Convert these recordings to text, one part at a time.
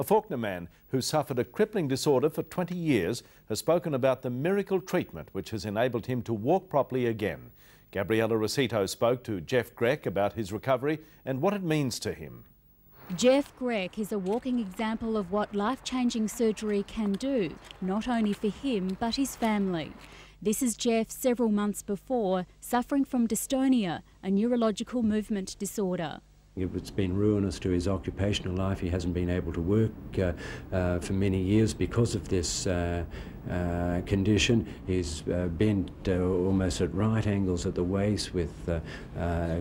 A Fawkner man who suffered a crippling disorder for 20 years has spoken about the miracle treatment which has enabled him to walk properly again. Gabriella Rosito spoke to Geoff Grech about his recovery and what it means to him. Geoff Grech is a walking example of what life changing surgery can do, not only for him but his family. This is Geoff several months before, suffering from dystonia, a neurological movement disorder. It's been ruinous to his occupational life. He hasn't been able to work uh, uh, for many years because of this uh, uh condition. He's uh, bent uh, almost at right angles at the waist with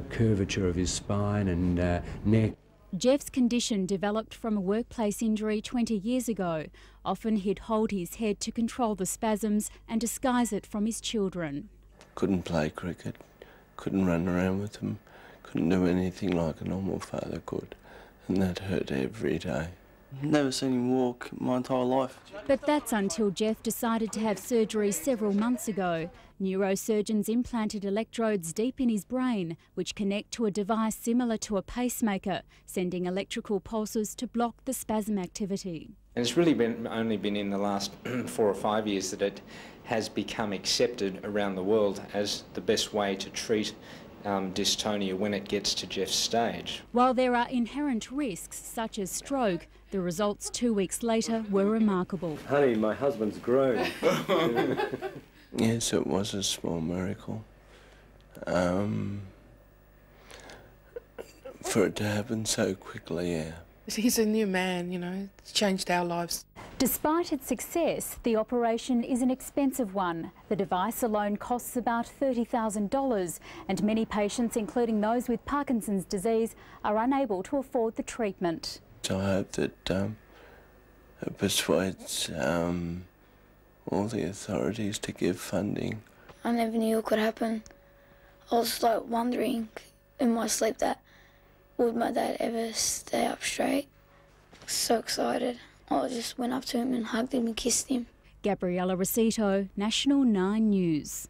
curvature of his spine and neck. Geoff's condition developed from a workplace injury 20 years ago. Often he'd hold his head to control the spasms and disguise it from his children. Couldn't play cricket, couldn't run around with them couldn't do anything like a normal father could, and that hurt every day. Never seen him walk my entire life. But that's until Geoff decided to have surgery several months ago. Neurosurgeons implanted electrodes deep in his brain, which connect to a device similar to a pacemaker, sending electrical pulses to block the spasm activity. And it's really been only been in the last four or five years that it has become accepted around the world as the best way to treat um, dystonia when it gets to Geoff's stage. While there are inherent risks such as stroke, the results two weeks later were remarkable. Honey, my husband's grown. yes, it was a small miracle. Um, for it to happen so quickly, yeah. He's a new man, you know, it's changed our lives. Despite its success, the operation is an expensive one. The device alone costs about $30,000 and many patients, including those with Parkinson's disease, are unable to afford the treatment. So I hope that um, it persuades um, all the authorities to give funding. I never knew it could happen. I was like wondering in my sleep that would my dad ever stay up straight. So excited. Oh, I just went up to him and hugged him and kissed him. Gabriella Rosito, National 9 News.